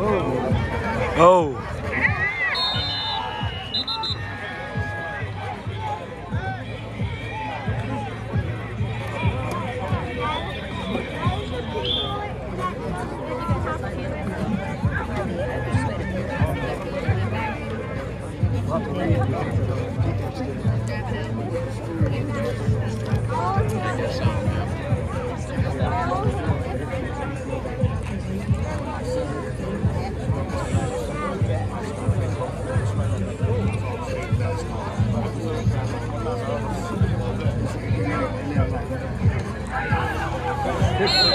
Oh. oh. Well,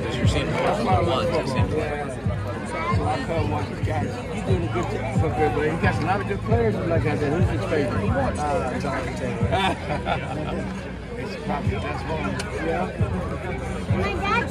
practice. You're seeing more from the. I come watch this guy. He's doing a good job up there, but he got a lot of good players. Like I said, who's his favorite? Uh, Jonathan Taylor. best one. Yeah. My dad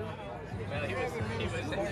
Well, he was, he was